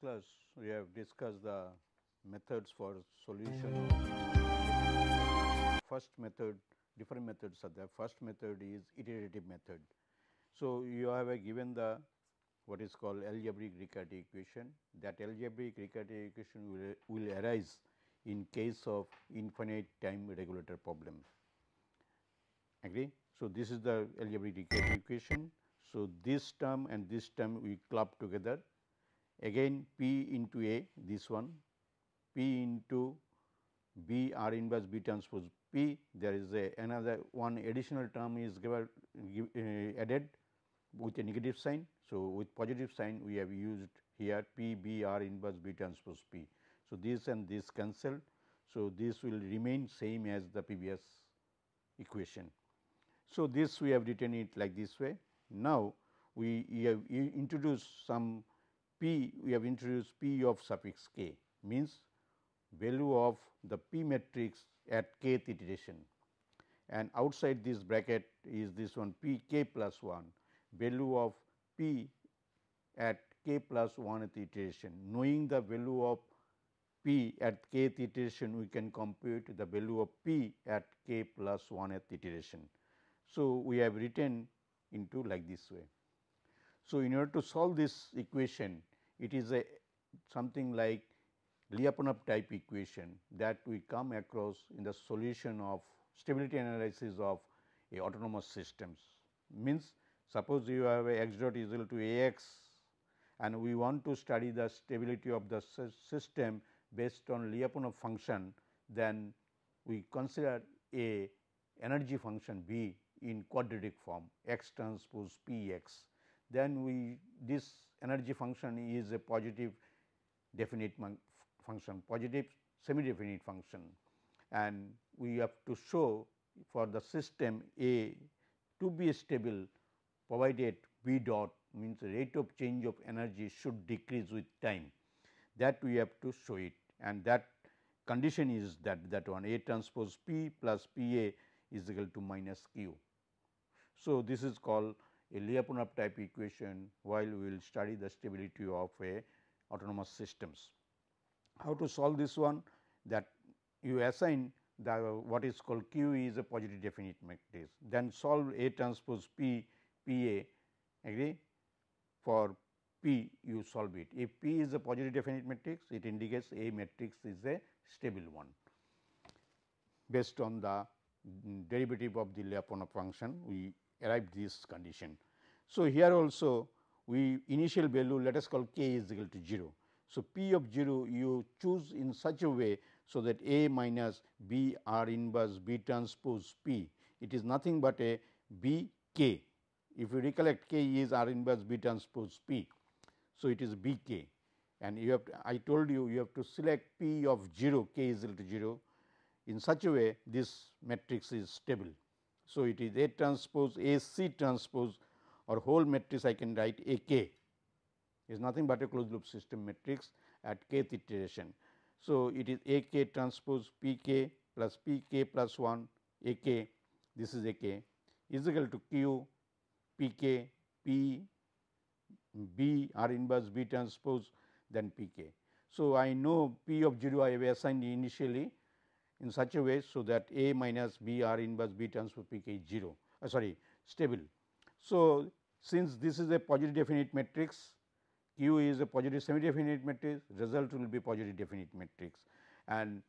Class we have discussed the methods for solution first method different methods are there. First method is iterative method. So, you have given the what is called algebraic Riccati equation that algebraic Riccati equation will, will arise in case of infinite time regulator problem. Agree? So, this is the algebraic Riccati equation. So, this term and this term we club together again p into a this one p into b r inverse b transpose p there is a another one additional term is given uh, added with a negative sign. So, with positive sign we have used here p b r inverse b transpose p. So, this and this cancel. So, this will remain same as the previous equation. So, this we have written it like this way. Now, we have introduced some p we have introduced p of suffix k means value of the p matrix at kth iteration and outside this bracket is this one p k plus 1 value of p at k plus 1th iteration. Knowing the value of p at kth iteration we can compute the value of p at k plus 1th iteration. So, we have written into like this way. So, in order to solve this equation it is a something like Lyapunov type equation that we come across in the solution of stability analysis of autonomous systems. Means suppose you have a x dot is equal to a x and we want to study the stability of the system based on Lyapunov function, then we consider a energy function B in quadratic form x transpose p x. Then we this energy function is a positive definite function, positive semi definite function. And we have to show for the system A to be stable provided B dot means rate of change of energy should decrease with time. That we have to show it. And that condition is that that one A transpose P plus P A is equal to minus Q. So, this is called a Lyapunov type equation while we will study the stability of a autonomous systems. How to solve this one that you assign the what is called Q is a positive definite matrix then solve A transpose P P A agree for P you solve it. If P is a positive definite matrix it indicates A matrix is a stable one based on the derivative of the Lyapunov function we arrive this condition. So, here also we initial value let us call k is equal to 0. So, p of 0 you choose in such a way so that A minus B R inverse B transpose P it is nothing but a B k. If you recollect k is R inverse B transpose P. So, it is B k and you have to, I told you you have to select P of 0 k is equal to 0 in such a way this matrix is stable. So, it is A transpose A C transpose or whole matrix I can write A k is nothing but a closed loop system matrix at kth iteration. So, it is A k transpose P k plus P k plus 1 A k this is A k is equal to Q P k P B R inverse B transpose then P k. So, I know P of 0 I have assigned initially in such a way, so that A minus B R inverse B k is 0 uh, sorry stable. So, since this is a positive definite matrix Q is a positive semi definite matrix result will be positive definite matrix and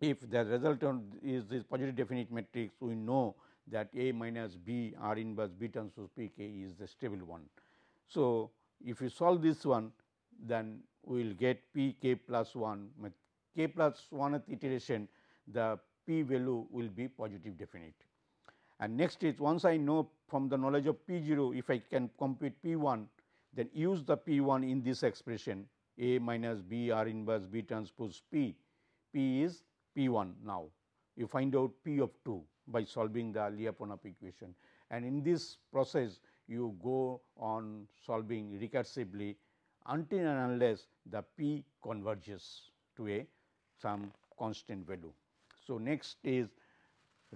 if the resultant is this positive definite matrix we know that A minus B R inverse B transpose P k is the stable one. So, if you solve this one then we will get P k plus 1 k plus 1th iteration the p value will be positive definite. And next is once I know from the knowledge of p 0 if I can compute p 1 then use the p 1 in this expression a minus b r inverse b transpose p, p is p 1 now. You find out p of 2 by solving the Lyapunov equation and in this process you go on solving recursively until and unless the p converges to a some constant value. So, next is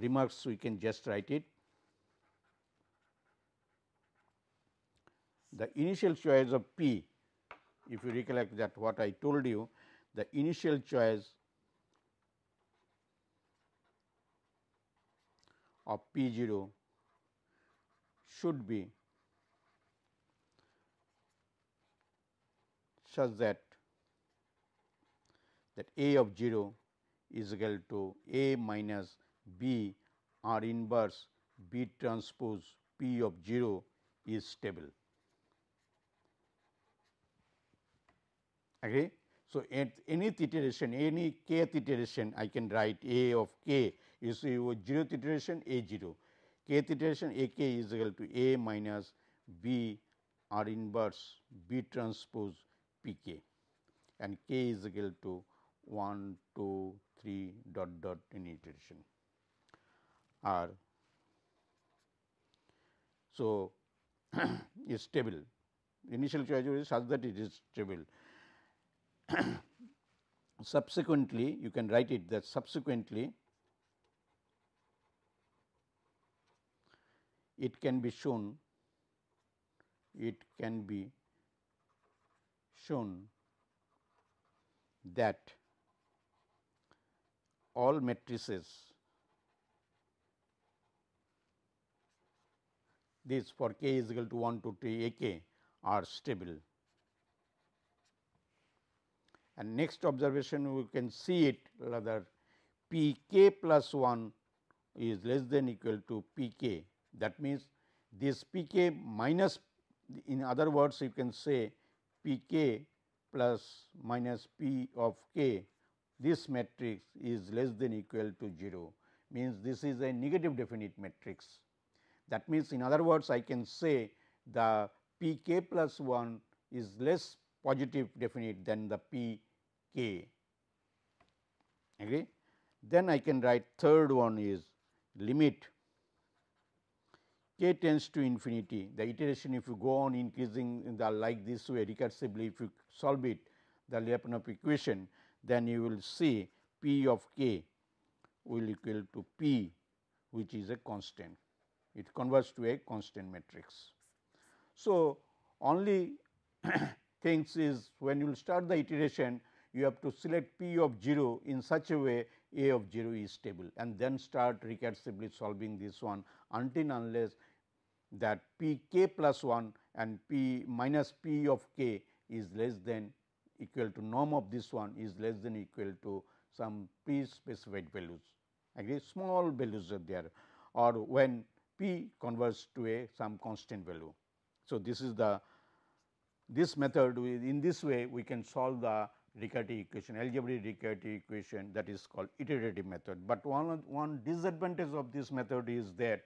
remarks we can just write it. The initial choice of p if you recollect that what I told you the initial choice of P 0 should be such that that A of 0 is equal to A minus B R inverse B transpose P of 0 is stable. Agree? So, at any iteration, any kth iteration, I can write A of k you see 0th iteration A 0, kth iteration A k is equal to A minus B R inverse B transpose P k and k is equal to 1, 2, 3 dot dot in iteration. Are so is stable. Initial choice is such that it is stable. Subsequently you can write it that subsequently it can be shown it can be shown that all matrices this for k is equal to 1 to 3 a k are stable. And next observation we can see it rather p k plus 1 is less than equal to p k. That means, this p k minus in other words you can say p k plus minus p of k this matrix is less than equal to 0 means this is a negative definite matrix. That means, in other words I can say the p k plus 1 is less positive definite than the p k agree. Then I can write third one is limit k tends to infinity the iteration if you go on increasing in the like this way recursively if you solve it the Lyapunov equation then you will see p of k will equal to p which is a constant. It converts to a constant matrix. So, only things is when you will start the iteration you have to select p of 0 in such a way a of 0 is stable and then start recursively solving this one until unless that p k plus 1 and p minus p of k is less than equal to norm of this one is less than equal to some pre specified values. Agree? Small values are there. Or when p converts to a some constant value. So, this is the this method in this way we can solve the Riccati equation algebraic Riccati equation that is called iterative method, but one one disadvantage of this method is that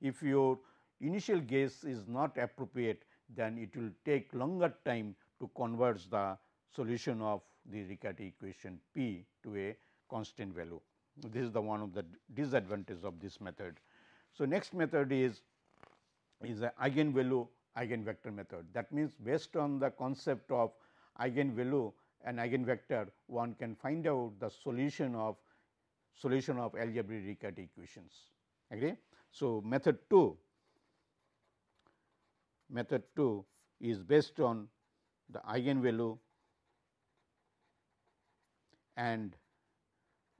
if your initial guess is not appropriate then it will take longer time to converge the solution of the Riccati equation p to a constant value. This is the one of the disadvantage of this method. So, next method is is a eigenvalue eigenvector method. That means, based on the concept of eigenvalue and eigenvector one can find out the solution of solution of algebraic Riccati equations. Agree? So, method 2 method 2 is based on the eigenvalue and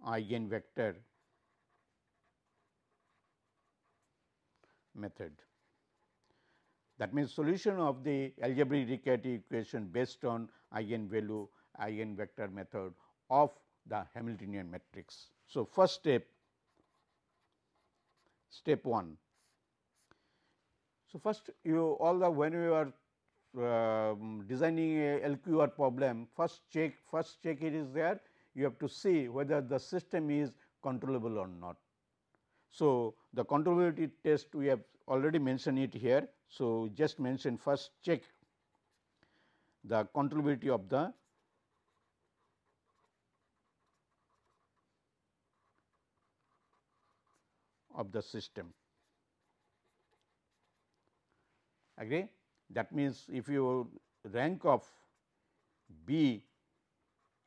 eigenvector method. That means, solution of the algebraic Riccati equation based on eigenvalue eigenvector method of the Hamiltonian matrix. So, first step step 1. So, first you all the when you are uh, designing a LQR problem first check first check it is there you have to see whether the system is controllable or not. So, the controllability test we have already mentioned it here. So, just mention first check the controllability of the of the system. Agree? That means, if you rank of B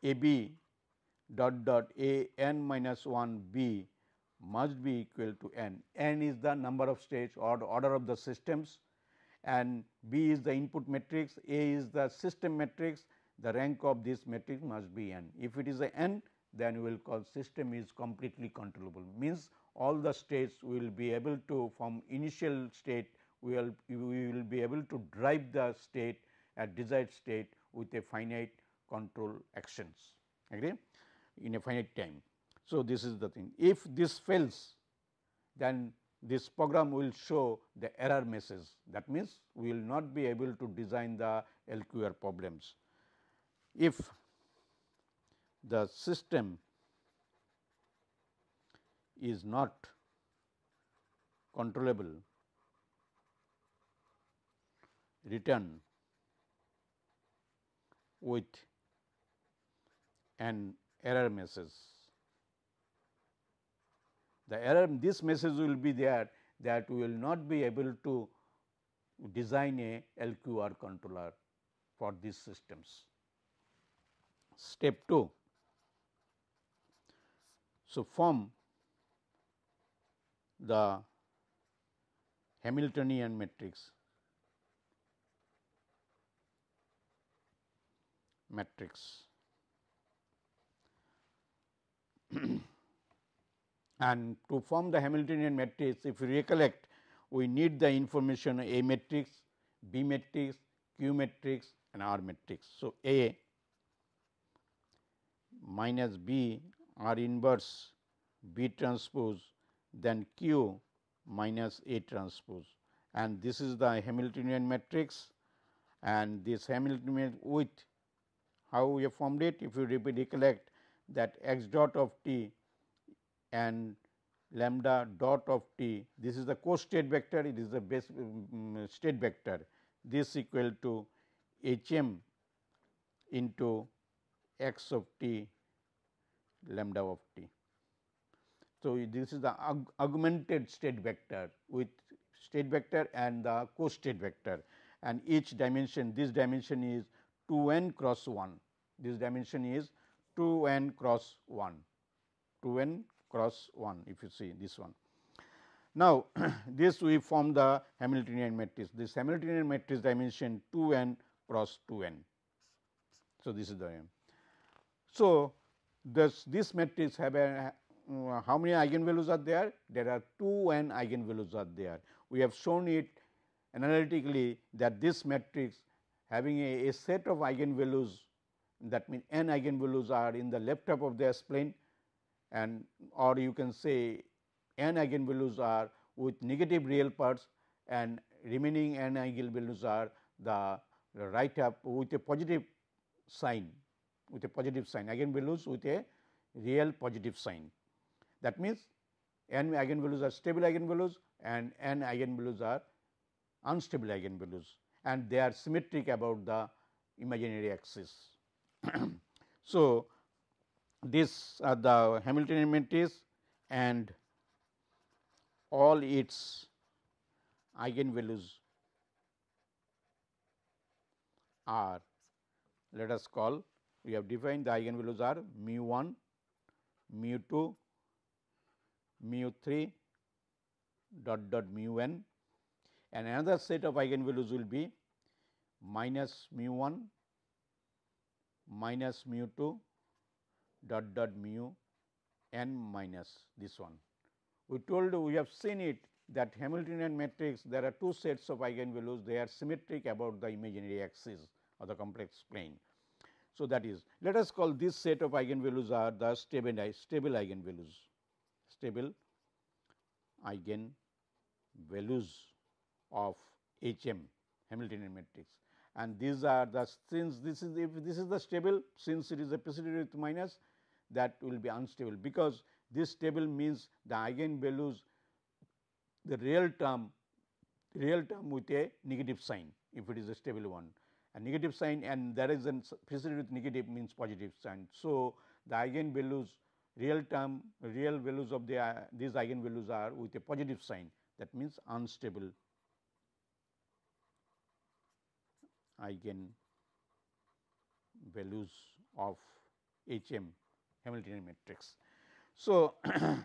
A B dot dot a n minus 1 b must be equal to n. n is the number of states or order of the systems and b is the input matrix, a is the system matrix the rank of this matrix must be n. If it is a n, then we will call system is completely controllable means all the states will be able to from initial state we will we will be able to drive the state at desired state with a finite control actions agree in a finite time. So, this is the thing if this fails then this program will show the error message that means we will not be able to design the LQR problems. If the system is not controllable return with an error message. The error this message will be there that we will not be able to design a LQR controller for these systems. Step 2. So, form the Hamiltonian matrix matrix and to form the Hamiltonian matrix if you recollect we need the information A matrix, B matrix, Q matrix and R matrix. So, A minus B R inverse B transpose then Q minus A transpose and this is the Hamiltonian matrix and this Hamiltonian with how we have formed it if you recollect that x dot of t and lambda dot of t this is the co-state vector it is the base um, state vector. This equal to h m into x of t lambda of t. So, this is the aug augmented state vector with state vector and the co-state vector. And each dimension this dimension is 2 n cross 1 this dimension is 2 n cross 1 2 n cross 1 if you see this one. Now, this we form the Hamiltonian matrix this Hamiltonian matrix dimension 2 n cross 2 n. So, this is the So, this this matrix have a uh, how many eigenvalues are there? There are 2 n eigenvalues are there. We have shown it analytically that this matrix having a, a set of eigenvalues that means n eigenvalues are in the left half of the S plane and or you can say n eigenvalues are with negative real parts and remaining n eigenvalues are the right half with a positive sign with a positive sign eigenvalues with a real positive sign. That means, n eigenvalues are stable eigenvalues and n eigenvalues are unstable eigenvalues and they are symmetric about the imaginary axis. so, these are uh, the Hamiltonian matrix and all its eigenvalues are let us call we have defined the eigenvalues are mu 1, mu 2, mu 3 dot dot mu n and another set of eigenvalues will be minus mu 1 minus mu 2 dot dot mu n minus this one. We told we have seen it that Hamiltonian matrix there are two sets of eigenvalues they are symmetric about the imaginary axis of the complex plane. So, that is let us call this set of eigenvalues are the stable stable eigenvalues stable eigenvalues of H m Hamiltonian matrix and these are the since this is if this is the stable since it is a preceded with minus that will be unstable. Because this stable means the eigenvalues the real term real term with a negative sign if it is a stable one. A negative sign and there is a preceded with negative means positive sign. So, the eigenvalues real term real values of the uh, these eigenvalues are with a positive sign. That means unstable eigen values of H m Hamiltonian matrix. So,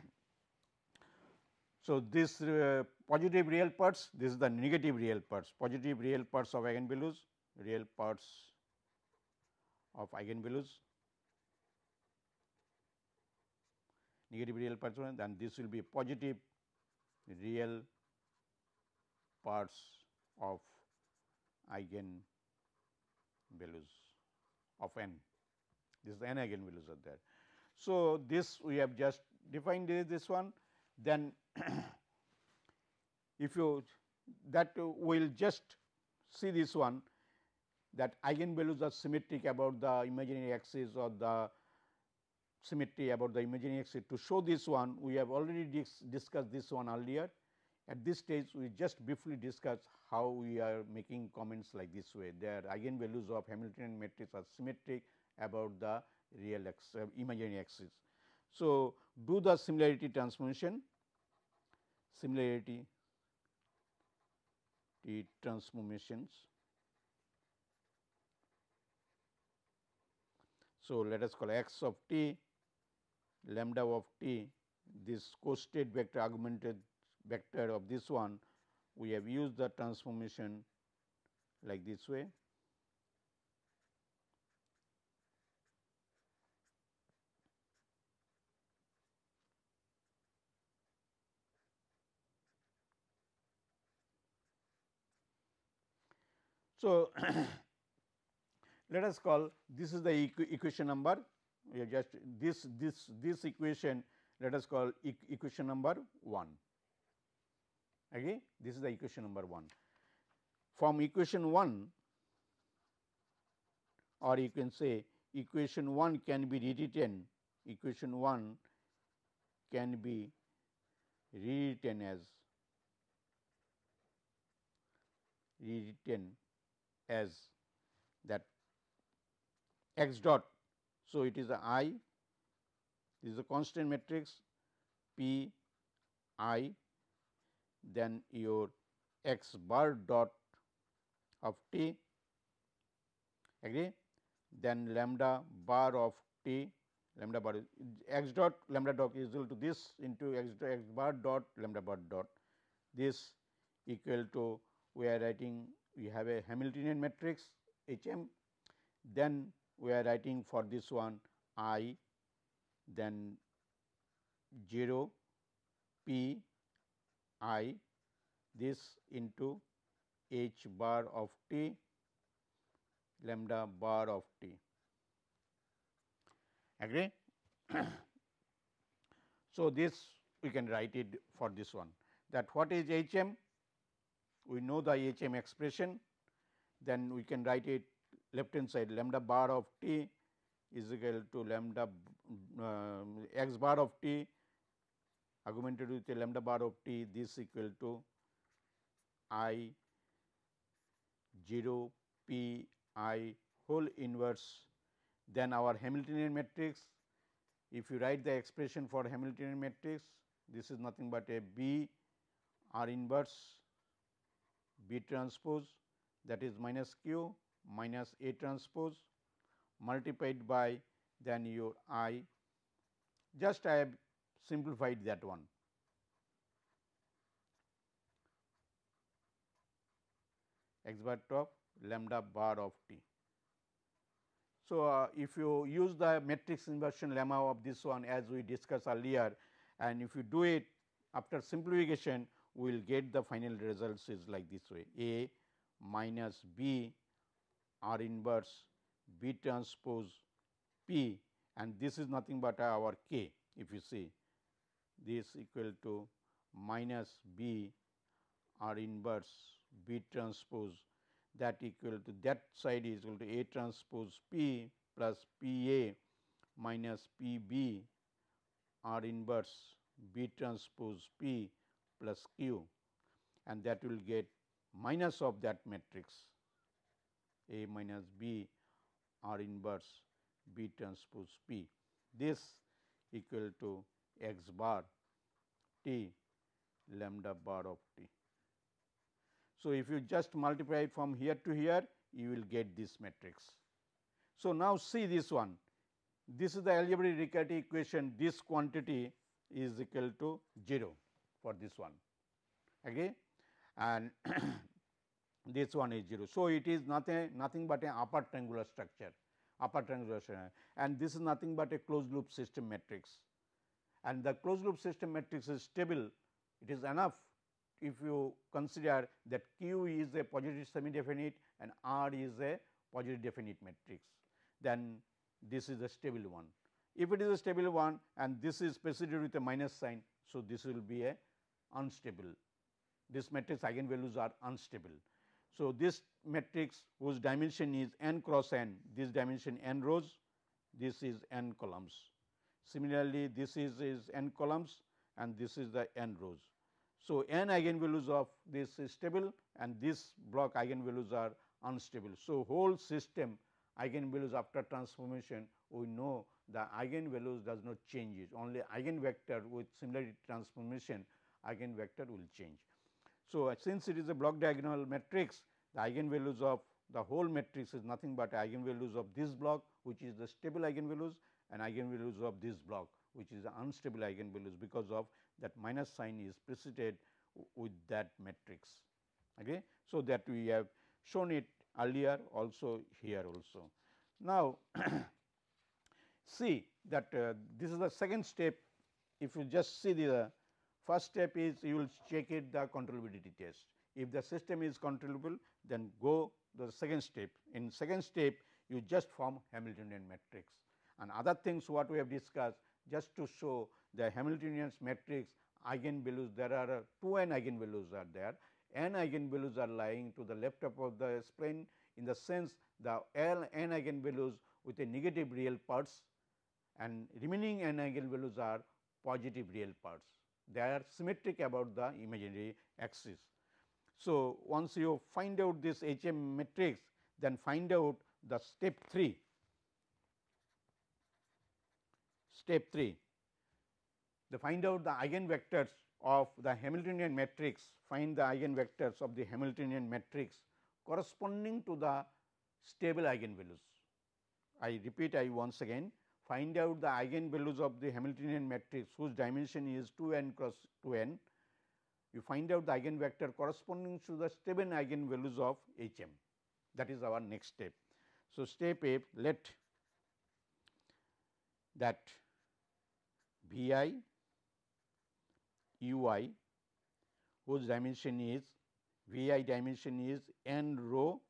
so this uh, positive real parts this is the negative real parts. Positive real parts of eigenvalues real parts of eigenvalues. Negative real parts then this will be positive real parts of eigen values of n this is n eigenvalues are there. So, this we have just defined this one then if you that we will just see this one that eigenvalues are symmetric about the imaginary axis or the symmetry about the imaginary axis. To show this one we have already dis discussed this one earlier. At this stage we just briefly discuss how we are making comments like this way. Their eigenvalues of Hamiltonian matrix are symmetric about the real axis, uh, imaginary axis. So, do the similarity transformation, similarity T transformations. So, let us call x of t lambda of t this co-state vector augmented vector of this one we have used the transformation like this way. So, let us call this is the equ equation number. We have just this this this equation let us call equation number 1 okay this is the equation number 1 from equation 1 or you can say equation 1 can be rewritten equation 1 can be rewritten as rewritten as that x dot. So, it is a i this is a constant matrix p i then your x bar dot of t agree? Then lambda bar of t lambda bar x dot lambda dot is equal to this into x, x bar dot lambda bar dot. This equal to we are writing we have a Hamiltonian matrix H m, then we are writing for this one I, then 0 P I this into h bar of t lambda bar of t. Agree? so, this we can write it for this one that what is H m we know the H m expression, then we can write it left hand side lambda bar of t is equal to lambda uh, x bar of t augmented with a lambda bar of t this equal to i 0 p i whole inverse then our Hamiltonian matrix. If you write the expression for Hamiltonian matrix this is nothing but a B R inverse B transpose that is minus q minus A transpose multiplied by then your I. Just I have simplified that one. x bar top lambda bar of t. So, uh, if you use the matrix inversion lemma of this one as we discussed earlier and if you do it after simplification we will get the final results is like this way A minus B R inverse B transpose P and this is nothing but our K if you see this equal to minus B R inverse B transpose. That equal to that side is equal to A transpose P plus P A minus P B R inverse B transpose P plus q. And that will get minus of that matrix. A minus B R inverse B transpose P. This equal to x bar T lambda bar of T. So, if you just multiply from here to here you will get this matrix. So, now see this one. This is the algebraic Riccati equation. This quantity is equal to 0 for this one. Okay? And this one is 0. So, it is nothing nothing but an upper triangular structure. Upper triangular and this is nothing but a closed loop system matrix and the closed loop system matrix is stable it is enough if you consider that Q is a positive semi definite and R is a positive definite matrix then this is a stable one. If it is a stable one and this is preceded with a minus sign. So, this will be a unstable this matrix eigenvalues are unstable. So, this matrix whose dimension is n cross n this dimension n rows this is n columns. Similarly, this is, is n columns and this is the n rows. So, n eigenvalues of this is stable and this block eigenvalues are unstable. So, whole system eigenvalues after transformation we know the eigenvalues does not change it only eigenvector with similarity transformation eigenvector will change. So, since it is a block diagonal matrix the eigenvalues of the whole matrix is nothing but eigenvalues of this block which is the stable eigenvalues and eigenvalues of this block which is unstable eigenvalues because of that minus sign is preceded with that matrix. Okay. So, that we have shown it earlier also here also. Now, see that uh, this is the second step if you just see the uh, first step is you will check it the controllability test. If the system is controllable then go the second step. In second step you just form Hamiltonian matrix and other things what we have discussed just to show the Hamiltonian matrix eigenvalues there are uh, 2 n eigenvalues are there n eigenvalues are lying to the left of the S plane in the sense the L n eigenvalues with a negative real parts and remaining n eigenvalues are positive real parts. They are symmetric about the imaginary axis. So, once you find out this H m matrix then find out the step 3 step 3 the find out the eigenvectors of the Hamiltonian matrix, find the eigenvectors of the Hamiltonian matrix corresponding to the stable eigenvalues. I repeat I once again find out the eigenvalues of the Hamiltonian matrix whose dimension is 2 n cross 2 n. You find out the eigenvector corresponding to the stable eigenvalues of H m that is our next step. So, step A let that V i u i whose dimension is V i dimension is n row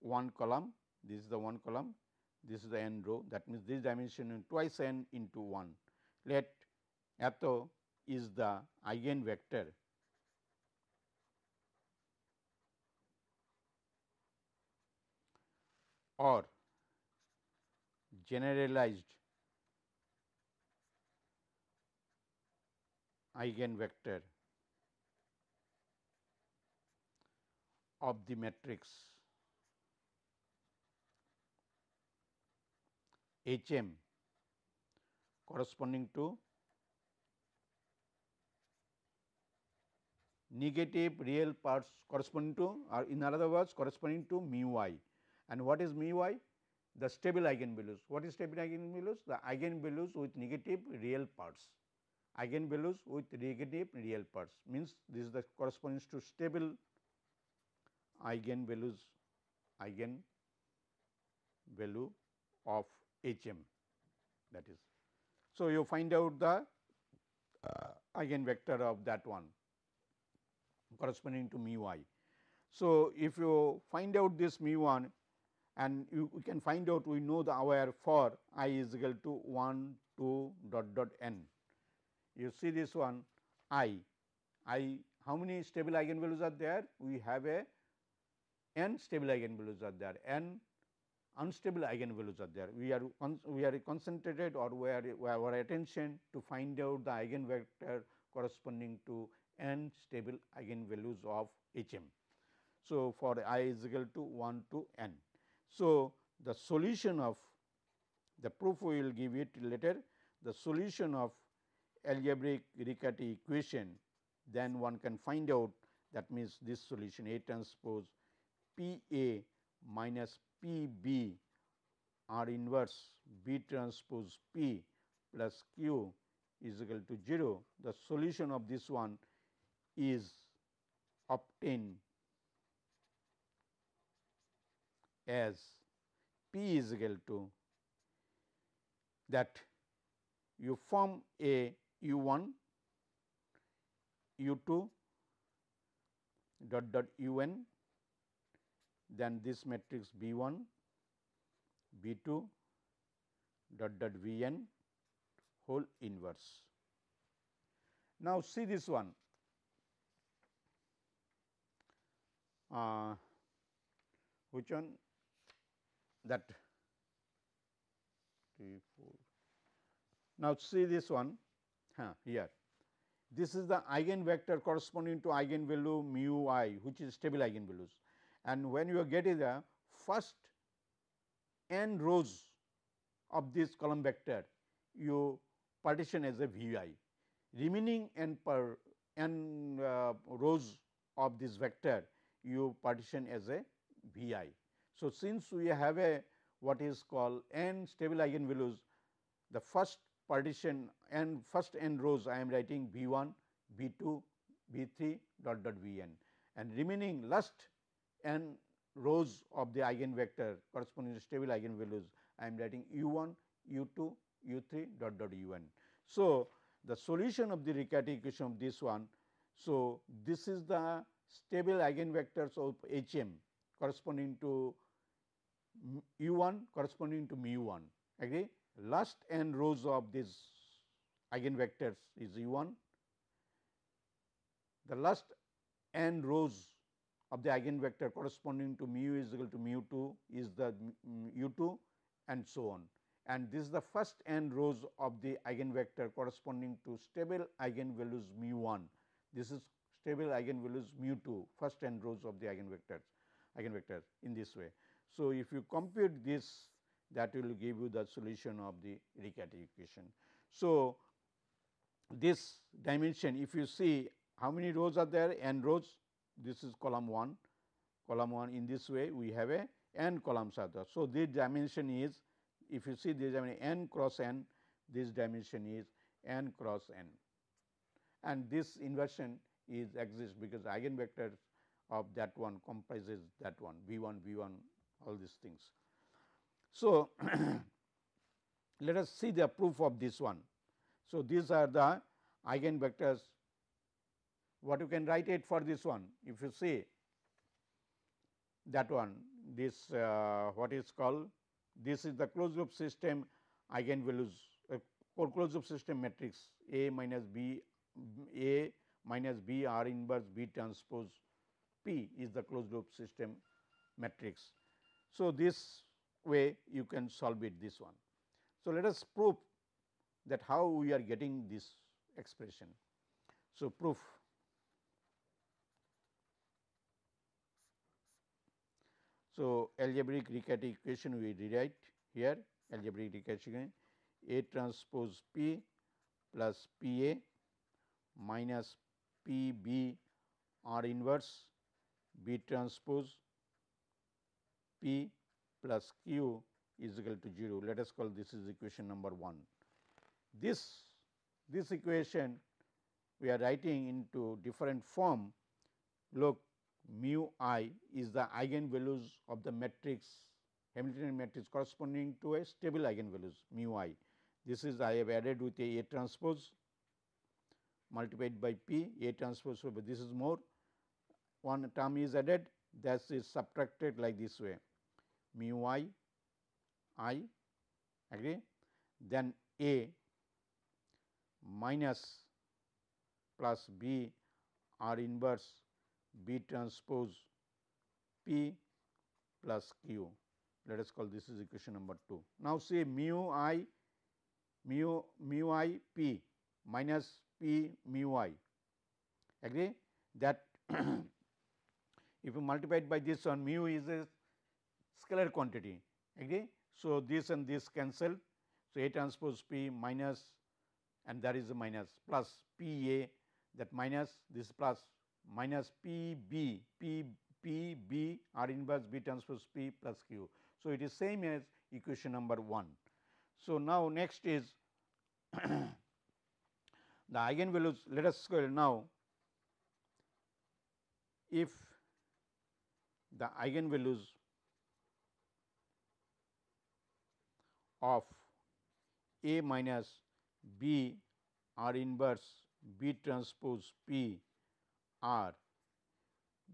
1 column, this is the 1 column, this is the n row. That means this dimension is twice n into 1. Let atho is the eigenvector. Or generalized eigenvector of the matrix H m corresponding to negative real parts corresponding to or in other words corresponding to mu i. And what is mu i? The stable eigenvalues. What is stable eigenvalues? The eigenvalues with negative real parts eigenvalues with negative real parts means this is the corresponds to stable eigenvalues eigen value of H m that is. So, you find out the uh, eigenvector of that one corresponding to mu i. So, if you find out this mu 1 and you, can find out we know the aware for i is equal to 1 2 dot dot n you see this one i, i how many stable eigenvalues are there? We have a n stable eigenvalues are there, n unstable eigenvalues are there. We are we are concentrated or we are our attention to find out the eigenvector corresponding to n stable eigenvalues of H m. So, for i is equal to 1 to n. So, the solution of the proof we will give it later the solution of algebraic Riccati equation, then one can find out that means this solution A transpose P A minus P B R inverse B transpose P plus Q is equal to 0. The solution of this one is obtained as P is equal to that you form a U 1, U 2 dot dot U n, then this matrix B 1, B 2 dot dot V n whole inverse. Now, see this one. Uh, which one that three, four. Now, see this one here. This is the eigenvector corresponding to eigenvalue mu i which is stable eigenvalues and when you are getting the first n rows of this column vector you partition as a v i remaining n per n uh, rows of this vector you partition as a v i. So, since we have a what is called n stable eigenvalues the first partition n first n rows I am writing v 1, v 2, v 3 dot dot v n and remaining last n rows of the eigenvector corresponding to stable eigenvalues I am writing u 1, u 2, u 3 dot dot u n. So, the solution of the Riccati equation of this one. So, this is the stable eigenvectors of H m corresponding to u 1 corresponding to mu 1 agree last n rows of these eigenvectors is u 1 the last n rows of the eigenvector corresponding to mu is equal to mu 2 is the u 2 and so on. And this is the first n rows of the eigenvector corresponding to stable eigenvalues mu 1 this is stable eigenvalues mu 2 first n rows of the eigenvectors eigenvector in this way. So, if you compute this that will give you the solution of the Riccati equation. So, this dimension if you see how many rows are there n rows this is column 1 column 1 in this way we have a n columns are there. So, this dimension is if you see this dimension n cross n this dimension is n cross n and this inversion is exists because eigenvectors of that one comprises that one v 1 v 1 all these things. So, let us see the proof of this one. So, these are the eigenvectors what you can write it for this one if you see that one this uh, what is called this is the closed loop system eigenvalues uh, closed loop system matrix A minus B A minus B R inverse B transpose P is the closed loop system matrix. So, this way you can solve it this one. So, let us prove that how we are getting this expression. So, proof So, algebraic Riccati equation we rewrite here algebraic Riccati equation A transpose P plus P A minus P B R inverse B transpose P plus Q is equal to 0. Let us call this is equation number 1. This, this equation we are writing into different form. Look mu i is the eigenvalues of the matrix Hamiltonian matrix corresponding to a stable eigenvalues mu i. This is I have added with a A transpose multiplied by P A transpose. So, this is more one term is added that is subtracted like this way mu i i agree? Then a minus plus b r inverse b transpose p plus q. Let us call this is equation number 2 now say mu i mu mu i p minus p mu i agree? That if you multiply it by this one mu is a scalar quantity agree. So, this and this cancel. So, A transpose P minus and that is a minus plus P A that minus this plus minus P B P P B R inverse B transpose P plus Q. So, it is same as equation number 1. So, now next is the eigenvalues let us now if the eigenvalues of A minus B R inverse B transpose P R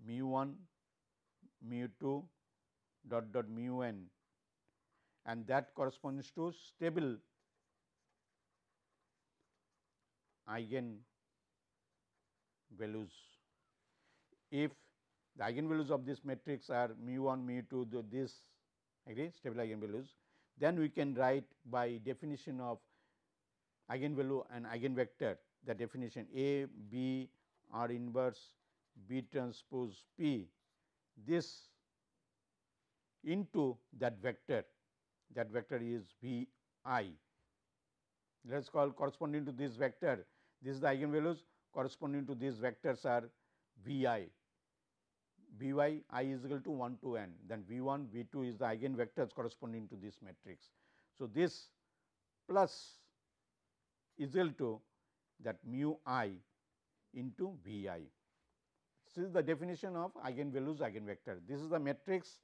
mu 1 mu 2 dot dot mu n and that corresponds to stable eigen values. If the eigenvalues of this matrix are mu 1 mu 2 the, this agree stable eigenvalues then we can write by definition of eigenvalue and eigenvector the definition A B R inverse B transpose P. This into that vector that vector is V i. Let us call corresponding to this vector. This is the eigenvalues. Corresponding to these vectors are V i V y i is equal to 1 to n then V 1 V 2 is the eigenvectors corresponding to this matrix. So, this plus is equal to that mu i into V i. This is the definition of eigenvalues eigenvector. This is the matrix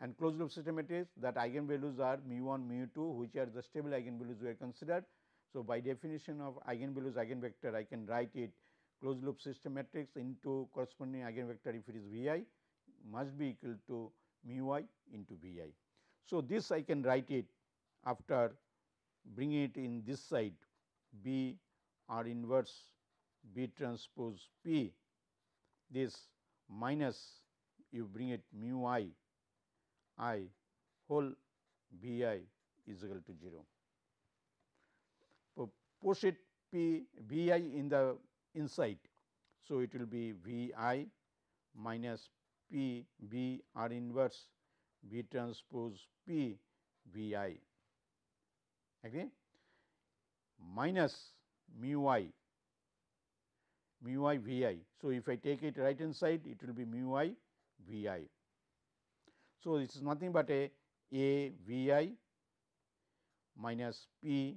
and closed loop system matrix that eigenvalues are mu 1 mu 2 which are the stable eigenvalues we are considered. So, by definition of eigenvalues eigenvector I can write it closed loop system matrix into corresponding eigenvector if it is V i must be equal to mu i into V i. So, this I can write it after bringing it in this side B R inverse B transpose P this minus you bring it mu i i whole B i is equal to 0. So, push it P V i in the inside. So, it will be V i minus P B R inverse B transpose P V i again minus mu i mu i V i. So, if I take it right hand side it will be mu i V i. So, this is nothing but a A V i minus P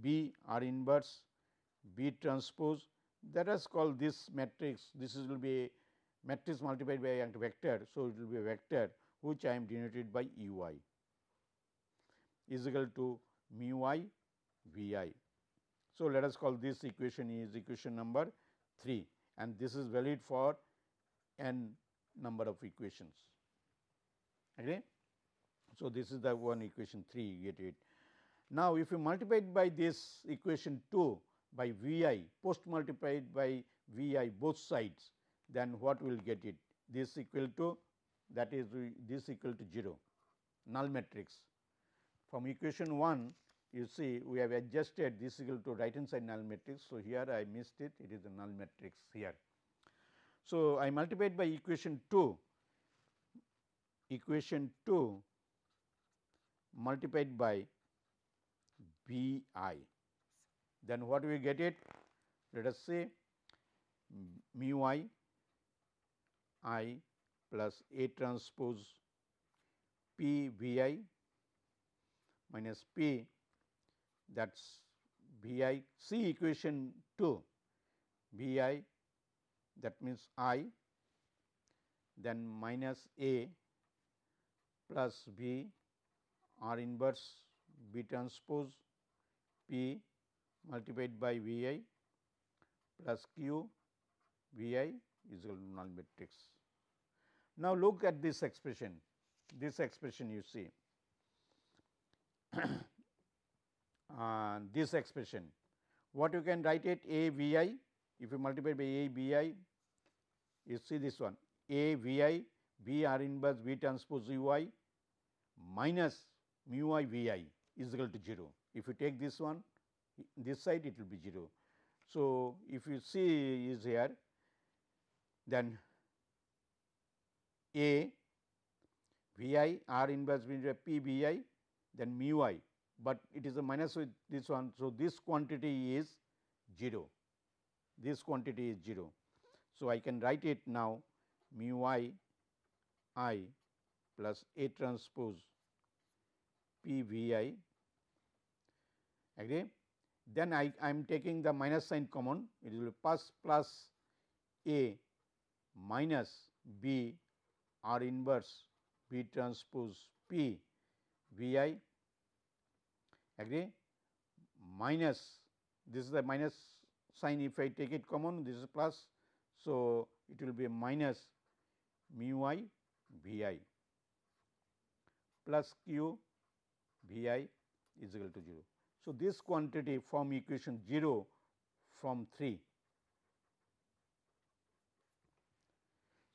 B R inverse B transpose that is called this matrix this is will be matrix multiplied by a vector. So, it will be a vector which I am denoted by u i is equal to mu i v i. So, let us call this equation is equation number 3 and this is valid for n number of equations. Okay. So, this is the one equation 3 you get it. Now, if you multiply by this equation 2 by V i post multiplied by V i both sides then what will get it this equal to that is this equal to 0 null matrix. From equation 1 you see we have adjusted this equal to right hand side null matrix. So, here I missed it it is a null matrix here. So, I multiplied by equation 2 equation 2 multiplied by B i then what we get it? Let us say mu i i plus A transpose P V i minus P that is V i see equation 2 V i that means I then minus A plus B R inverse B transpose P multiplied by V i plus Q V i is equal to null matrix. Now, look at this expression, this expression you see uh, this expression. What you can write it A V i if you multiply by A B i you see this one A V i V R inverse V transpose U i minus mu i V i is equal to 0. If you take this one this side it will be 0. So, if you see is here then A V i R inverse P V i then mu i, but it is a minus with this one. So, this quantity is 0, this quantity is 0. So, I can write it now mu i i plus A transpose P V i agree. Then I am taking the minus sign common it will be plus A minus B R inverse B transpose P V i agree minus this is the minus sign if I take it common this is plus. So, it will be minus mu i V i plus q V i is equal to 0. So, this quantity from equation 0 from 3.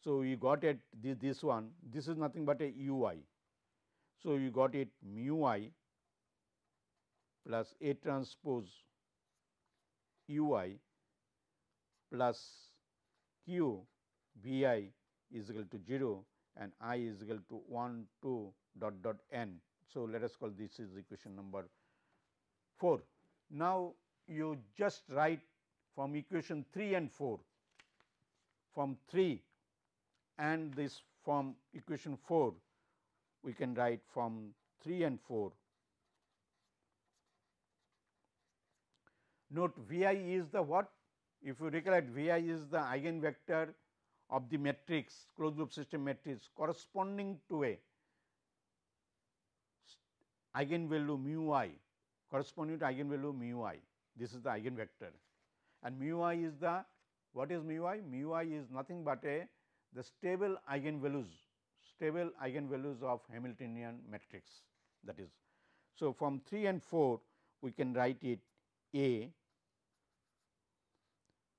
So, you got it this, this one this is nothing but a u i. So, you got it mu i plus A transpose u i plus q V i is equal to 0 and i is equal to 1 2 dot dot n. So, let us call this is equation number 4. Now, you just write from equation 3 and 4 from 3 and this from equation 4 we can write from 3 and 4. Note V i is the what? If you recollect V i is the eigenvector of the matrix closed loop system matrix corresponding to a eigenvalue mu i corresponding to eigenvalue mu i. This is the eigenvector and mu i is the what is mu i? Mu i is nothing but a the stable eigenvalues stable eigenvalues of Hamiltonian matrix that is. So, from 3 and 4 we can write it A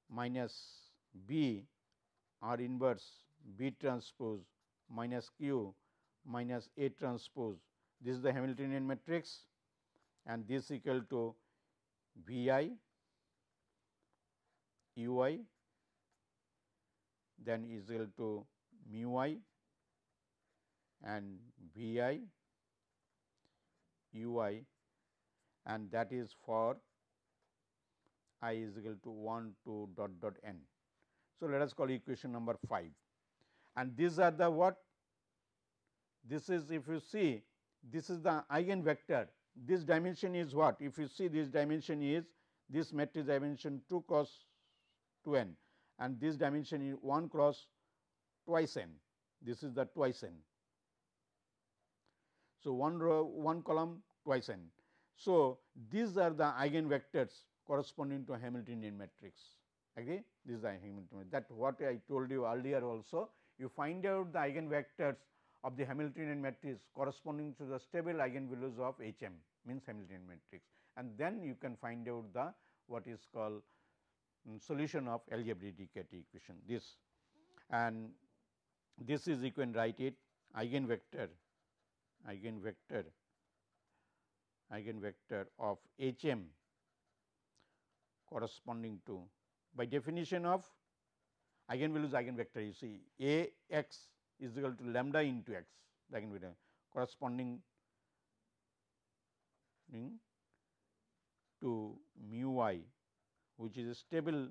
minus B R inverse B transpose minus Q minus A transpose this is the Hamiltonian matrix and this equal to V i u i then is equal to mu i and V i u i and that is for i is equal to 1 to dot dot n. So, let us call equation number 5 and these are the what? This is if you see this is the eigenvector this dimension is what? If you see this dimension is this matrix dimension 2 cross 2 n and this dimension is 1 cross twice n. This is the twice n. So, one row one column twice n. So, these are the eigenvectors corresponding to Hamiltonian matrix. Agree? This is the Hamiltonian. That what I told you earlier also you find out the eigenvectors of the Hamiltonian matrix corresponding to the stable eigenvalues of H m means Hamiltonian matrix. And then you can find out the what is called um, solution of algebraic equation this. And this is you can write it eigenvector eigenvector eigenvector of H m corresponding to by definition of eigenvalues eigenvector you see A x is equal to lambda into x. The eigenvector corresponding to mu i which is a stable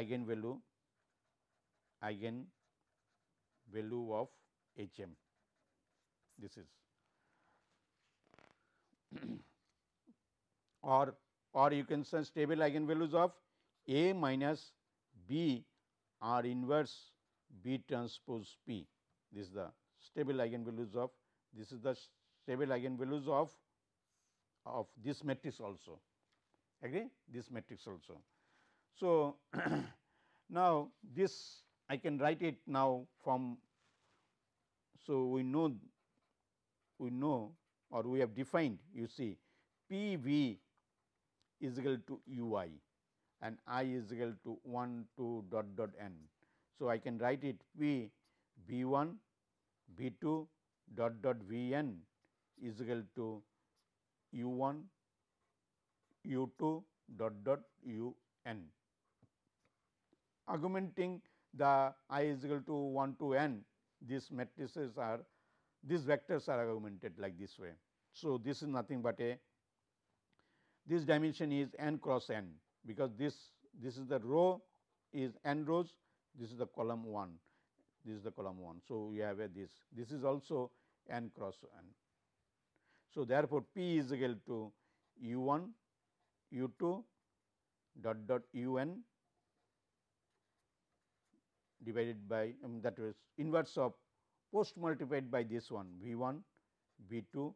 eigenvalue eigen value of H m. This is. Or or you can say stable eigenvalues of A minus B R inverse B transpose P. This is the stable eigenvalues of this is the stable eigenvalues of of this matrix also agree this matrix also. So, now this I can write it now from so we know we know or we have defined you see P v is equal to u i and i is equal to 1 to dot dot n. So, I can write it p v 1 v 2 dot dot v n is equal to u 1 u 2 dot dot u n. Augmenting the i is equal to 1 to n these matrices are these vectors are augmented like this way. So, this is nothing but a this dimension is n cross n because this this is the row is n rows this is the column 1 this is the column 1. So, we have a this this is also n cross n. So, therefore, P is equal to u 1 u 2 dot dot u n divided by um, that was inverse of post multiplied by this one v 1 V 2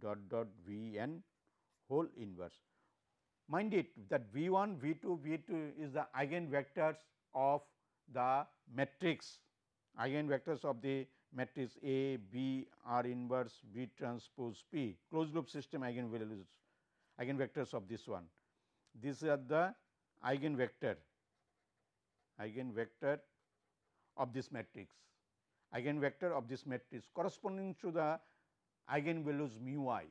dot dot V n whole inverse. Mind it that V 1, V 2, V 2 is the eigenvectors of the matrix, eigenvectors of the matrix A, B, R inverse, V transpose P, closed loop system eigenvalues, eigenvectors of this one. These are the eigenvector, eigenvector of this matrix, eigenvector of this matrix corresponding to the eigenvalues mu i,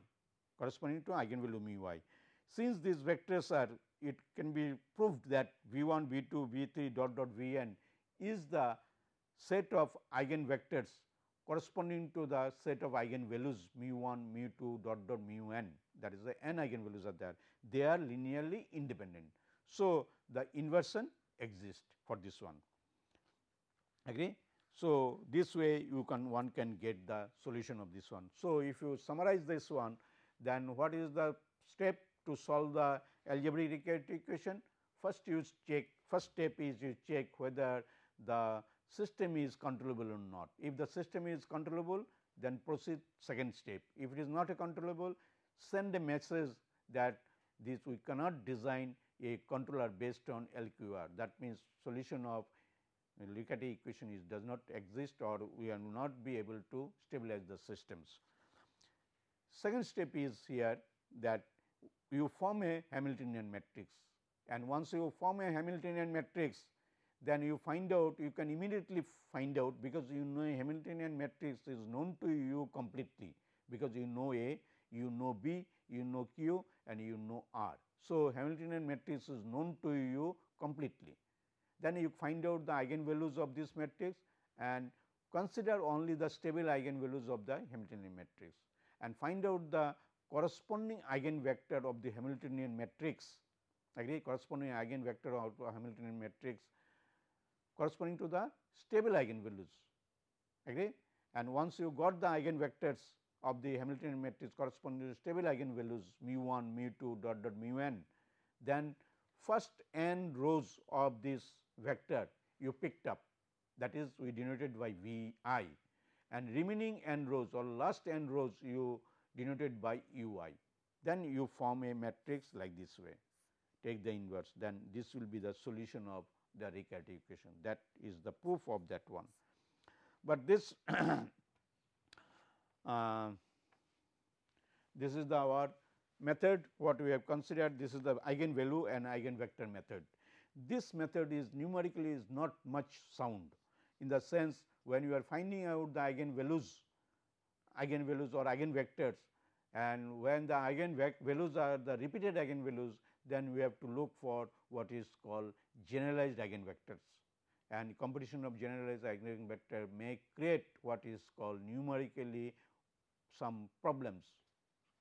corresponding to eigenvalue mu i. Since these vectors are, it can be proved that V 1, V 2, V 3 dot dot V n is the set of eigenvectors corresponding to the set of eigenvalues mu 1, mu 2 dot dot mu n that is the n eigenvalues are there, they are linearly independent. So, the inversion exists for this one agree. So, this way you can one can get the solution of this one. So, if you summarize this one then what is the step to solve the algebraic equation? First you check first step is you check whether the system is controllable or not. If the system is controllable then proceed second step. If it is not a controllable send a message that this we cannot design a controller based on LQR that means solution of Riccati equation is does not exist or we are not be able to stabilize the systems. Second step is here that you form a Hamiltonian matrix and once you form a Hamiltonian matrix then you find out you can immediately find out because you know a Hamiltonian matrix is known to you completely because you know A, you know B, you know Q and you know R. So, Hamiltonian matrix is known to you completely. Then you find out the eigenvalues of this matrix and consider only the stable eigenvalues of the Hamiltonian matrix and find out the corresponding eigenvector of the Hamiltonian matrix agree? Corresponding eigenvector of Hamiltonian matrix corresponding to the stable eigenvalues agree? And once you got the eigenvectors of the Hamiltonian matrix corresponding to stable eigenvalues mu 1 mu 2 dot dot mu n then first n rows of this vector you picked up that is we denoted by V i and remaining n rows or last n rows you denoted by u i. Then you form a matrix like this way take the inverse then this will be the solution of the Riccati equation that is the proof of that one. But this uh, this is the our method what we have considered this is the eigenvalue and eigenvector method. This method is numerically is not much sound in the sense when you are finding out the eigenvalues, eigenvalues or eigenvectors and when the eigenvalues are the repeated eigenvalues then we have to look for what is called generalized eigenvectors and competition of generalized eigenvector may create what is called numerically some problems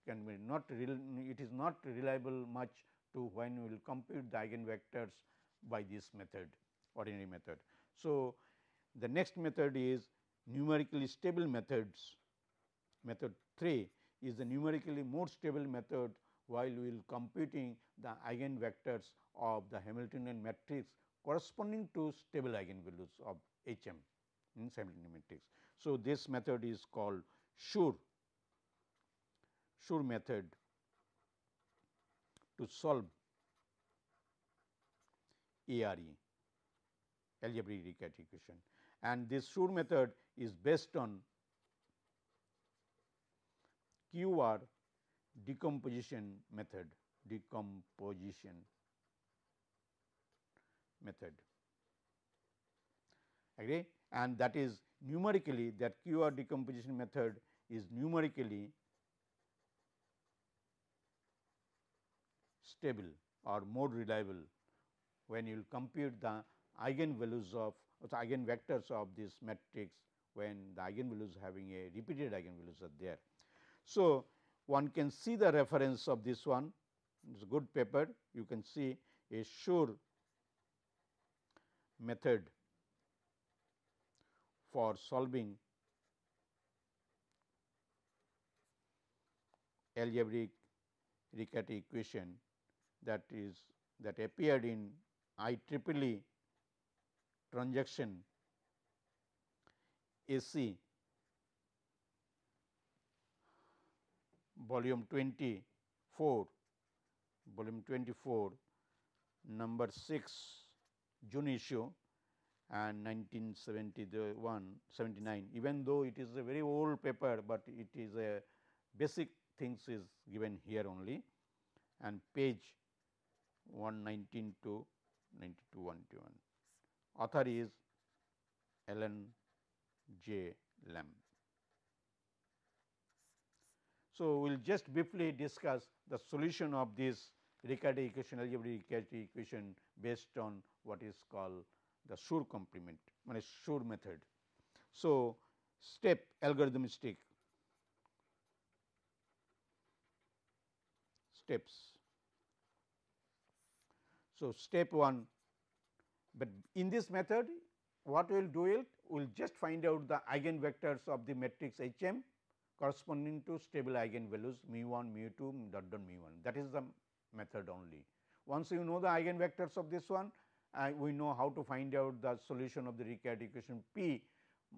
can be not real, it is not reliable much to when we will compute the eigenvectors by this method ordinary method. So, the next method is numerically stable methods. Method 3 is the numerically more stable method while we will computing the eigenvectors of the Hamiltonian matrix corresponding to stable eigenvalues of H m in Hamiltonian matrix. So, this method is called Schur, Schur method to solve ARE algebraic equation and this Schur method is based on QR decomposition method decomposition method agree and that is numerically that QR decomposition method is numerically stable or more reliable when you will compute the eigenvalues of the eigenvectors of this matrix when the eigenvalues having a repeated eigenvalues are there. So, one can see the reference of this one. It is a good paper. You can see a Schur method for solving algebraic Riccati equation that is that appeared in IEEE transaction AC volume 24, volume 24, number 6 June issue and 1971 79 even though it is a very old paper, but it is a basic things is given here only and page 119 to 92 121. Author is Alan J. Laub. So, we will just briefly discuss the solution of this Riccati equation algebraic Riccati equation based on what is called the Schur complement means Schur method. So, step algorithmistic steps. So, step 1, but in this method what we will do it we will just find out the eigenvectors of the matrix H m corresponding to stable eigenvalues mu 1, mu 2, dot dot mu 1 that is the method only. Once you know the eigenvectors of this one uh, we know how to find out the solution of the Riccati equation P.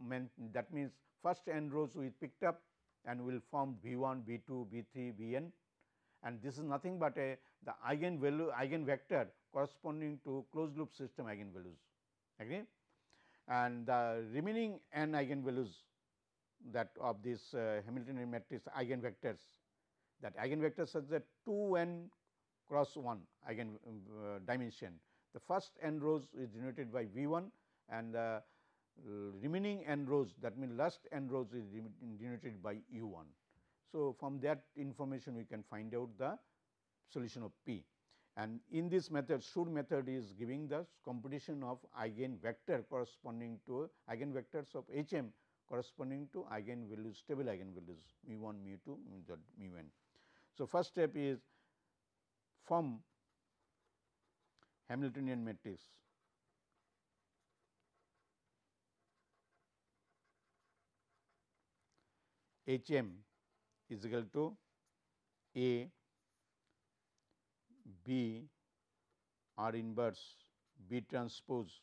Meant that means first n rows we picked up and will form V 1, V 2, V 3, V n and this is nothing but a the eigenvalue eigenvector corresponding to closed loop system eigenvalues. Agree? And the remaining n eigenvalues that of this uh, Hamiltonian matrix eigenvectors that eigenvectors such that 2 n cross 1 eigen uh, dimension. The first n rows is denoted by V 1 and the remaining n rows that means last n rows is denoted by U 1. So, from that information we can find out the solution of P and in this method Schur method is giving the computation of eigenvector corresponding to eigenvectors of H m corresponding to eigenvalues stable eigenvalues mu 1 mu 2 mu n. So, first step is form Hamiltonian matrix H m is equal to A B R inverse B transpose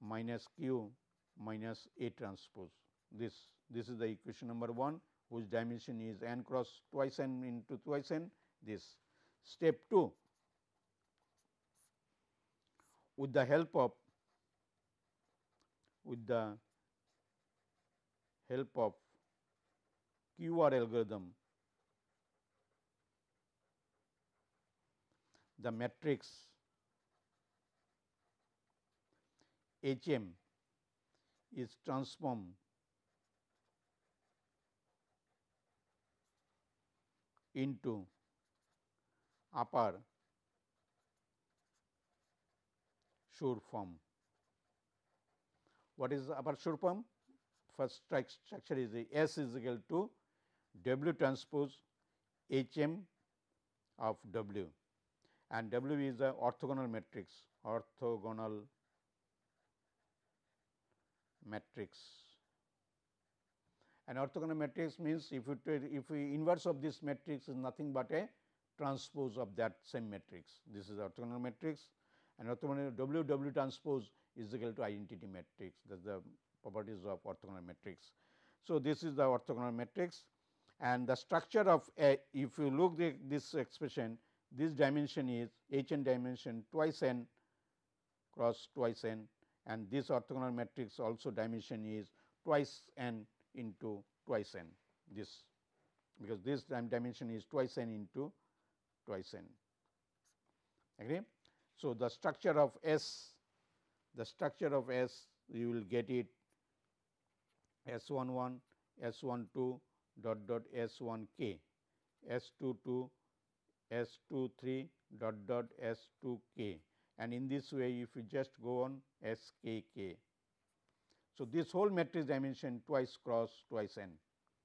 minus Q minus A transpose. This this is the equation number 1 whose dimension is n cross twice n into twice n this. Step 2 with the help of with the help of QR algorithm, the matrix H m is transformed into upper Schur form. What is upper Schur form? First structure is the S is equal to W transpose H m of W and W is the orthogonal matrix, orthogonal matrix. An orthogonal matrix means if you if we inverse of this matrix is nothing but a transpose of that same matrix. This is orthogonal matrix and orthogonal W W transpose is equal to identity matrix that is the properties of orthogonal matrix. So, this is the orthogonal matrix and the structure of a if you look the, this expression this dimension is h n dimension twice n cross twice n and this orthogonal matrix also dimension is twice n into twice n. This because this dimension is twice n into twice n. Agree. So, the structure of S the structure of S you will get it S 1 1 S 1 2 dot dot S 1 k, S 2 2, S 2 3 dot dot S 2 k and in this way if you just go on S k k. So, this whole matrix dimension twice cross twice n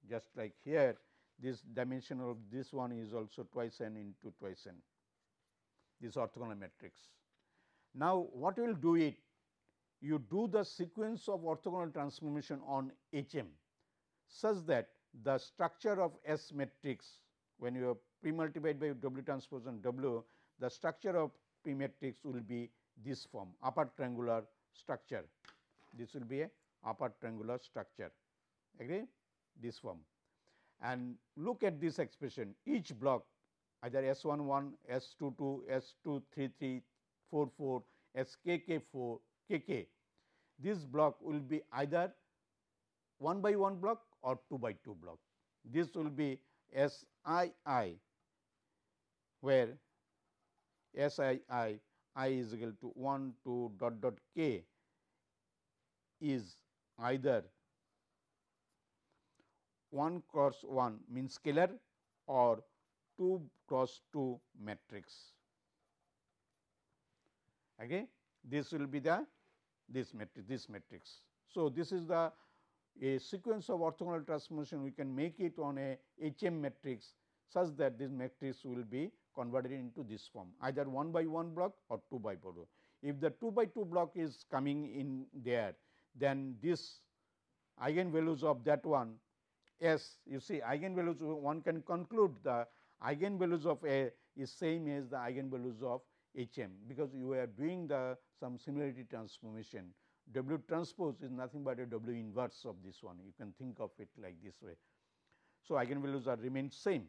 just like here this dimension of this one is also twice n into twice n this orthogonal matrix. Now, what will do it you do the sequence of orthogonal transformation on H m such that the structure of S matrix when you pre multiplied by W transpose and W the structure of P matrix will be this form upper triangular structure. This will be a upper triangular structure agree this form and look at this expression each block either S 1 1, S 2 2, S 2 3 3, 4 4, S k k 4 k k. This block will be either 1 by 1 block or 2 by 2 block. This will be S i i where S i i i is equal to 1 2 dot dot k is either 1 cross 1 means scalar or 2 cross 2 matrix. Okay. This will be the this matrix this matrix. So, this is the a sequence of orthogonal transformation we can make it on a HM matrix such that this matrix will be converted into this form either 1 by 1 block or 2 by 4. If the 2 by 2 block is coming in there then this eigenvalues of that one S you see eigenvalues one can conclude the eigenvalues of A is same as the eigenvalues of H m because you are doing the some similarity transformation W transpose is nothing but a W inverse of this one you can think of it like this way. So, eigenvalues are remain same.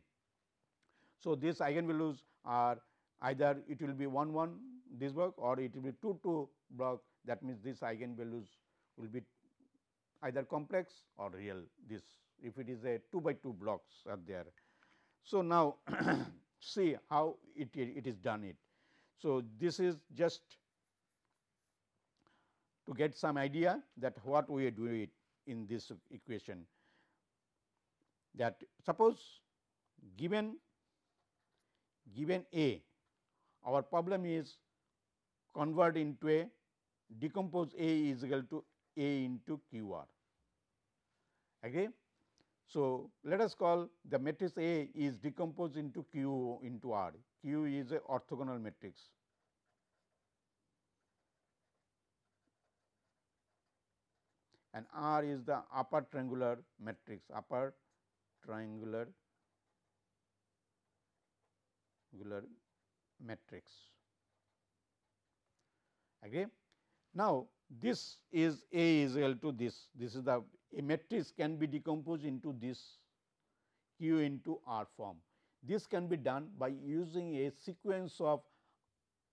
So, these eigenvalues are either it will be 1 1 this block or it will be 2 2 block that means these eigenvalues will be either complex or real this if it is a 2 by 2 blocks are there. So, now see how it, it is done it. So, this is just to get some idea that what we are doing in this equation that suppose given given A our problem is convert into a decompose A is equal to A into Q r. Okay. So, let us call the matrix A is decomposed into Q into R. Q is a orthogonal matrix. And R is the upper triangular matrix, upper triangular matrix. Okay. Now, this is A is equal to this, this is the a matrix can be decomposed into this Q into R form. This can be done by using a sequence of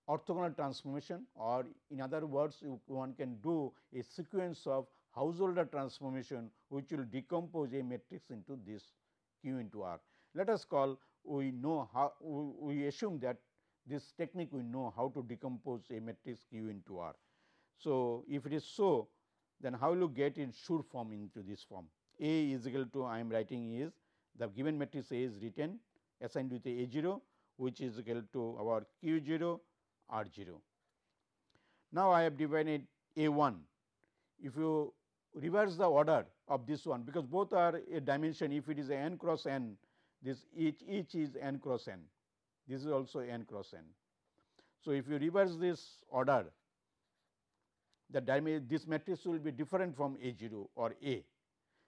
orthogonal transformation or in other words one can do a sequence of Householder transformation which will decompose a matrix into this Q into R. Let us call we know how we assume that this technique we know how to decompose a matrix Q into R. So, if it is so then how will you get in Schur form into this form? A is equal to I am writing is the given matrix A is written assigned with a 0 which is equal to our Q 0 R 0. Now, I have divided A 1. If you reverse the order of this one because both are a dimension if it is a n cross n this each each is n cross n this is also n cross n. So, if you reverse this order the this matrix will be different from A 0 or A.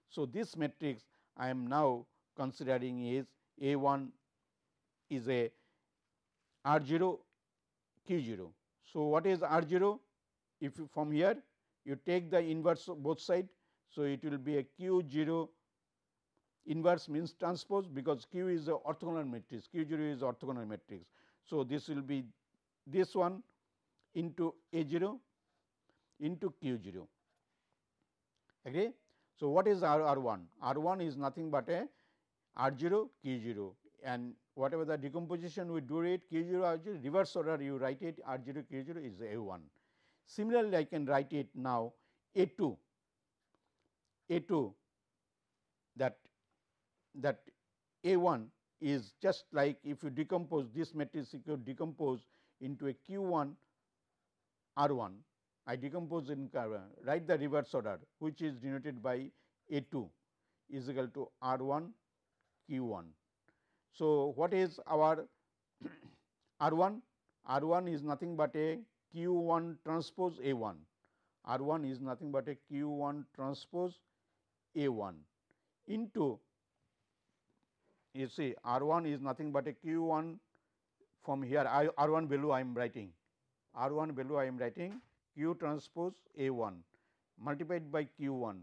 So, this matrix I am now considering is A 1 is a R 0 Q 0. So, what is R 0? If you from here you take the inverse of both side. So, it will be a Q 0 inverse means transpose because Q is a orthogonal matrix, Q 0 is orthogonal matrix. So, this will be this one into A 0 into Q 0. Agree? So, what is R R 1? R 1 is nothing but a R 0 Q 0 and whatever the decomposition we do it Q 0 R 0 reverse order you write it R 0 Q 0 is A 1. Similarly, I can write it now A 2 A 2 that that A 1 is just like if you decompose this matrix if you decompose into a Q 1 R 1 I decompose in write the reverse order which is denoted by A 2 is equal to R 1 Q 1. So, what is our R 1? R 1 is nothing but a Q 1 transpose A 1, R 1 is nothing but a Q 1 transpose A 1 into you see R 1 is nothing but a Q 1 from here. I R 1 value I am writing. R 1 value I am writing q transpose A 1 multiplied by q 1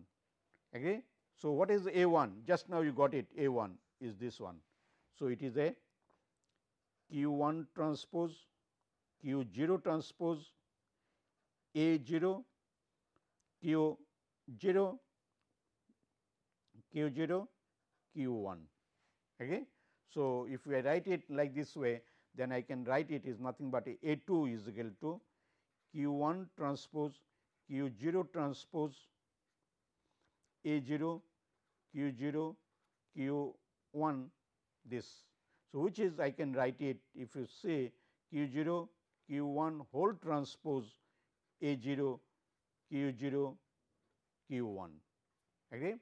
agree. So, what is A 1 just now you got it. A 1 is this one. So, it is a Q 1 transpose Q 0 transpose A 0 Q 0 Q 0 Q 1 okay. So, if we write it like this way then I can write it is nothing but A 2 is equal to Q 1 transpose Q 0 transpose A 0 Q 0 Q 1 this. So, which is I can write it if you say Q 0 Q 1 whole transpose A 0 Q 0 Q 1 agree.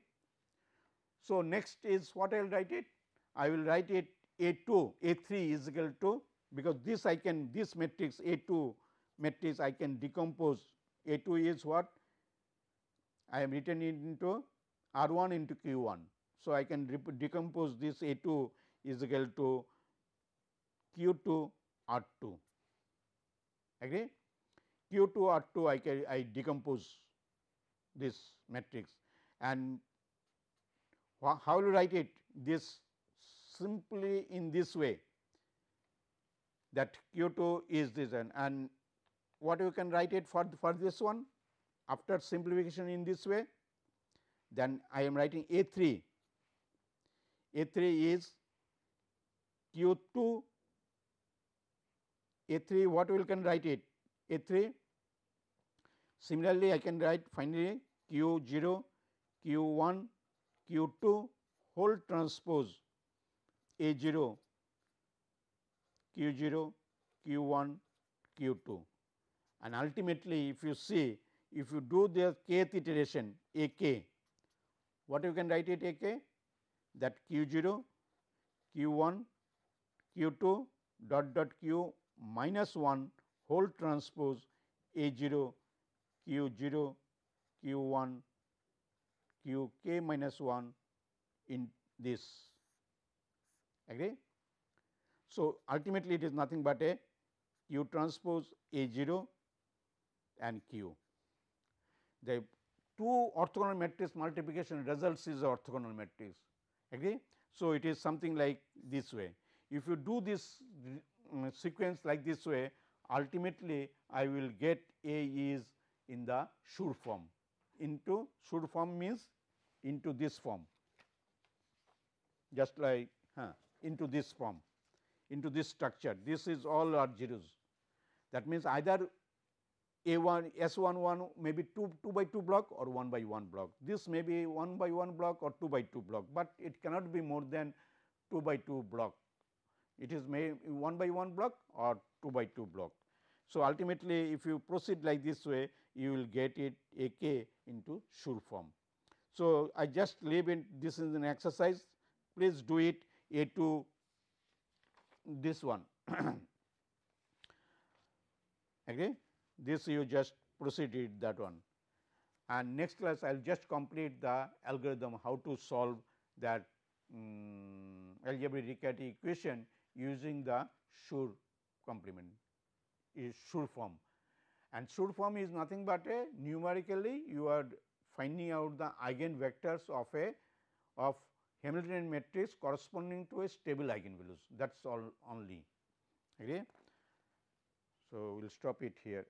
So, next is what I will write it? I will write it A 2 A 3 is equal to because this I can this matrix A 2 matrix I can decompose. A 2 is what? I am written into R 1 into Q 1. So, I can decompose this A 2 is equal to Q 2 R 2 agree. Q 2 R 2 I can I decompose this matrix. And how will you write it? This simply in this way that Q 2 is this and, and what you can write it for, for this one? After simplification in this way then I am writing A 3 A 3 is Q 2 A 3 what we can write it? A 3 similarly I can write finally Q 0 Q 1 Q 2 whole transpose A 0 Q 0 Q 1 Q 2 and ultimately if you see if you do the kth iteration A k what you can write it A k? That q 0 q 1 q 2 dot dot q minus 1 whole transpose A 0 q 0 q 1 q k minus 1 in this agree. So, ultimately it is nothing but a u transpose A 0 and q. The two orthogonal matrix multiplication results is orthogonal matrix agree. So, it is something like this way. If you do this um, sequence like this way ultimately I will get A is in the Schur form into Schur form means into this form just like huh, into this form into this structure this is all are zeros that means either a 1 S 1 1 may be 2 2 by 2 block or 1 by 1 block. This may be 1 by 1 block or 2 by 2 block, but it cannot be more than 2 by 2 block. It is may 1 by 1 block or 2 by 2 block. So, ultimately if you proceed like this way you will get it A k into Schur form. So, I just leave it this is an exercise please do it A to this one okay this you just proceeded that one. And next class I will just complete the algorithm how to solve that um, algebraic equation using the Schur complement is Schur form. And Schur form is nothing but a numerically you are finding out the eigenvectors of a of Hamiltonian matrix corresponding to a stable eigenvalues that is all only. Okay. So, we will stop it here.